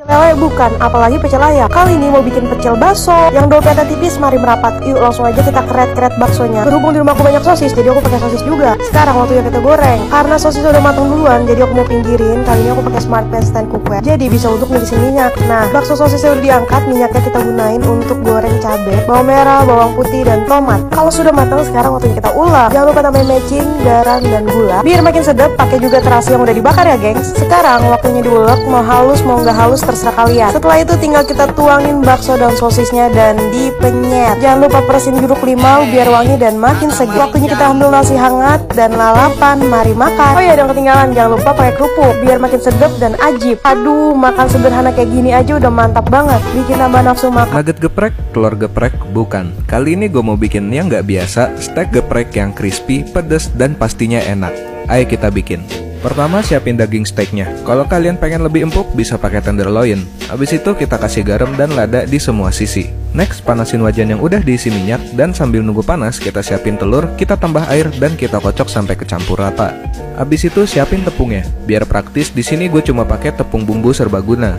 Lele bukan, apalagi pecel ayam. Kali ini mau bikin pecel bakso yang dompetnya tipis, mari merapat. Yuk langsung aja kita keret-keret baksonya. Berhubung di rumahku banyak sosis, jadi aku pakai sosis juga. Sekarang waktunya kita goreng. Karena sosis udah matang duluan, jadi aku mau pinggirin. Kali ini aku pakai smart pan stand cookware. Jadi bisa untuk ngisiin minyak. Nah, bakso sosisnya udah diangkat, minyaknya kita gunain untuk goreng cabai, bawang merah, bawang putih, dan tomat. Kalau sudah matang, sekarang waktunya kita ulek. Jangan lupa tambahin mecin, garam, dan gula. Biar makin sedap, pakai juga terasi yang udah dibakar ya, gengs. Sekarang waktunya diulek, mau halus mau nggak halus terserah kalian. Setelah itu tinggal kita tuangin bakso dan sosisnya dan dipenyet. Jangan lupa peresin jeruk limau biar wangi dan makin segar. Waktunya kita ambil nasi hangat dan lalapan. Mari makan. Oh ya, dan ketinggalan jangan lupa pakai kerupuk biar makin sedap dan ajib. Aduh, makan sederhana kayak gini aja udah mantap banget. Bikin tambah nafsu makan. Nugget geprek, telur geprek, bukan. Kali ini gue mau bikin yang nggak biasa, steak geprek yang crispy, pedas, dan pastinya enak. Ayo kita bikin. Pertama siapin daging steaknya. Kalau kalian pengen lebih empuk bisa pakai tenderloin. Habis itu kita kasih garam dan lada di semua sisi. Next panasin wajan yang udah diisi minyak dan sambil nunggu panas kita siapin telur, kita tambah air dan kita kocok sampai kecampur rata. Habis itu siapin tepungnya. Biar praktis di sini gue cuma pakai tepung bumbu serbaguna.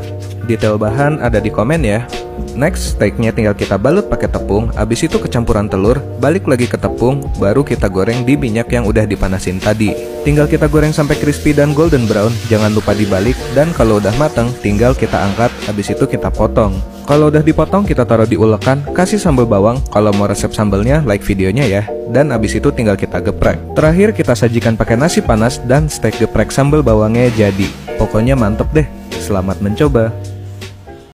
Detail bahan ada di komen ya. Next, steaknya tinggal kita balut pakai tepung, abis itu kecampuran telur, balik lagi ke tepung, baru kita goreng di minyak yang udah dipanasin tadi. Tinggal kita goreng sampai crispy dan golden brown, jangan lupa dibalik, dan kalau udah matang, tinggal kita angkat, abis itu kita potong. Kalau udah dipotong, kita taruh di ulekan, kasih sambal bawang, kalau mau resep sambalnya, like videonya ya. Dan abis itu tinggal kita geprek. Terakhir kita sajikan pakai nasi panas dan steak geprek sambal bawangnya jadi. Pokoknya mantep deh. Selamat mencoba.